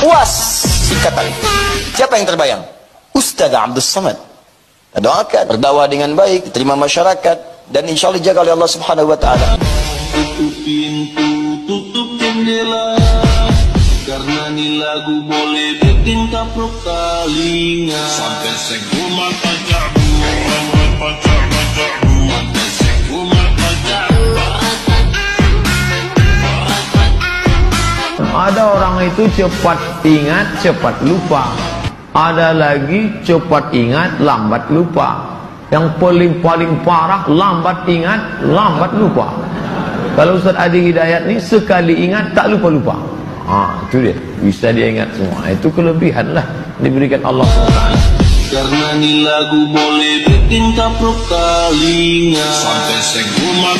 Puas sikatan. Siapa yang terbayang? Ustaz Abdul Samad. Doakan, berdakwah dengan baik, terima masyarakat dan insya Allah dijaga oleh Allah Subhanahu wa taala. Tutup pintu, tutup jendela Karena ni lagu boleh bikin kaprok talinga Sampai seguma pajak Ada orang itu cepat ingat, cepat lupa. Ada lagi cepat ingat, lambat lupa. Yang paling-paling parah, lambat ingat, lambat lupa. Kalau Ustaz Adi Hidayat ni sekali ingat, tak lupa-lupa. Ha, itu dia. Bisa dia ingat semua. Itu kelebihan lah diberikan Allah SWT. Karena ni lagu boleh bikin kaprok talinga Sampai seguma